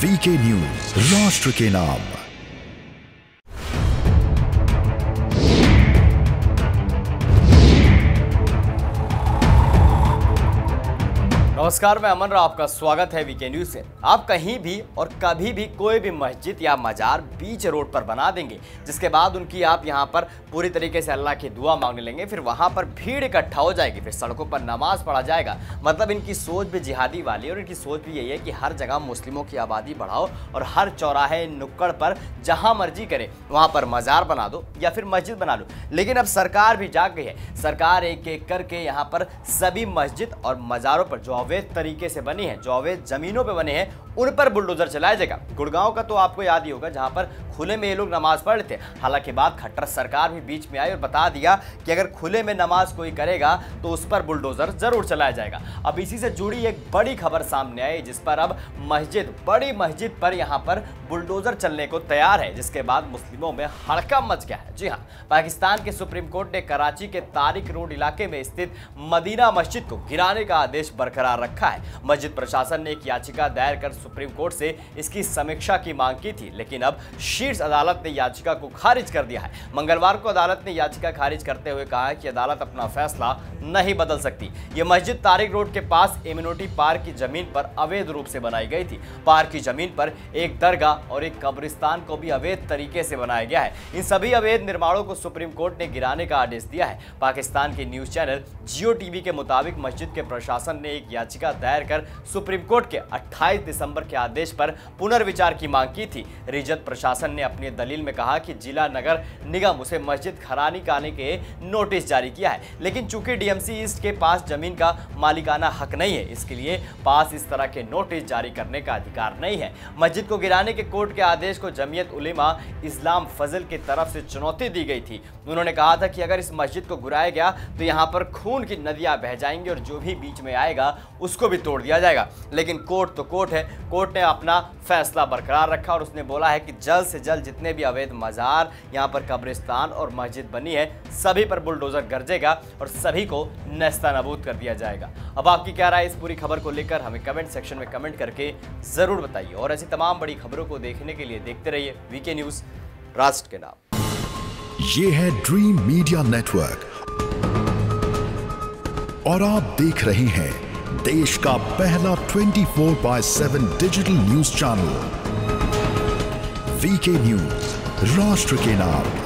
VK news राष्ट्र के नाम। नमस्कार, मैं अमन राव, आपका स्वागत है वीके न्यूज़ से। आप कहीं भी और कभी भी कोई भी मस्जिद या मजार बीच रोड पर बना देंगे, जिसके बाद उनकी आप यहाँ पर पूरी तरीके से अल्लाह की दुआ मांगने लेंगे, फिर वहाँ पर भीड़ इकट्ठा हो जाएगी, फिर सड़कों पर नमाज़ पढ़ा जाएगा। मतलब इनकी सोच भी जिहादी वाली और इनकी सोच भी यही है कि हर जगह मुस्लिमों की आबादी बढ़ाओ और हर चौराहे, नुक्कड़ पर जहाँ मर्ज़ी करे, वहाँ पर मजार बना दो या फिर मस्जिद बना लो। लेकिन अब सरकार भी जाग गई है। सरकार एक एक करके यहाँ पर सभी मस्जिद और मज़ारों पर, जो अवैध तरीके से बनी है, जो अवैध जमीनों पे बने हैं, उन पर बुलडोजर चलाया जाएगा। गुड़गांव का तो आपको याद ही होगा, जहाँ पर खुले में ये लोग नमाज़ पढ़ रहे थे। हालाँकि बाद खट्टर सरकार भी बीच में आई और बता दिया कि अगर खुले में नमाज़ कोई करेगा तो उस पर बुलडोजर ज़रूर चलाया जाएगा। अब इसी से जुड़ी एक बड़ी खबर सामने आई, जिस पर अब मस्जिद, बड़ी मस्जिद पर यहाँ पर बुलडोजर चलने को तैयार है, जिसके बाद मुस्लिमों में हड़का मच गया है। जी हाँ पाकिस्तान के सुप्रीम कोर्ट ने कराची के तारिक रोड इलाके में स्थित मदीना मस्जिद को गिराने का आदेश बरकरार रखा है। मस्जिद प्रशासन ने एक याचिका दायर कर सुप्रीम कोर्ट से इसकी समीक्षा की मांग की थी, लेकिन अब शीर्ष अदालत ने याचिका को खारिज कर दिया है। मंगलवार को अदालत ने याचिका खारिज करते हुए कहा कि अदालत अपना फैसला नहीं बदल सकती। ये मस्जिद तारिक रोड के पास इम्यूनिटी पार्क की ज़मीन पर अवैध रूप से बनाई गई थी। पार्क की ज़मीन पर एक दरगाह और एक कब्रिस्तान को भी अवैध तरीके से बनाया गया है। इन सभी अवैध निर्माणों को सुप्रीम कोर्ट ने गिराने का आदेश दिया है। पाकिस्तान के न्यूज़ चैनल जियो टीवी के मुताबिक मस्जिद के प्रशासन ने एक याचिका दायर कर सुप्रीम कोर्ट के 28 दिसंबर के आदेश पर पुनर्विचार की मांग की थी। रिजत प्रशासन ने अपनी दलील में कहा कि जिला नगर निगम उसे मस्जिद खरानी कराने के नोटिस जारी किया है, लेकिन चूँकि डीएमसी ईस्ट के पास ज़मीन का मालिकाना हक नहीं है, इसके लिए पास इस तरह के नोटिस जारी करने का अधिकार नहीं है। मस्जिद को गिराने के कोर्ट के आदेश को जमीयत उलेमा इस्लाम फजल की तरफ़ से चुनौती दी गई थी। उन्होंने कहा था कि अगर इस मस्जिद को गिराया गया तो यहाँ पर खून की नदियाँ बह जाएँगी और जो भी बीच में आएगा उसको भी तोड़ दिया जाएगा। लेकिन कोर्ट तो कोर्ट है। कोर्ट ने अपना फैसला बरकरार रखा और उसने बोला है कि जल्द से जल्द जितने भी अवैध मज़ार यहाँ पर कब्रिस्तान और मस्जिद बनी है, सभी पर बुलडोज़र गरजेगा और सभी को नस्ता नबूद कर दिया जाएगा। अब आपकी क्या राय इस पूरी खबर को लेकर? हमें कमेंट सेक्शन में कमेंट करके ज़रूर बताइए। और ऐसी तमाम बड़ी खबरों को देखने के लिए देखते रहिए वीके न्यूज़, राष्ट्र के नाम। ये है ड्रीम मीडिया नेटवर्क और आप देख रहे हैं देश का पहला 24 four by seven digital news channel VK news राष्ट्र के नाम।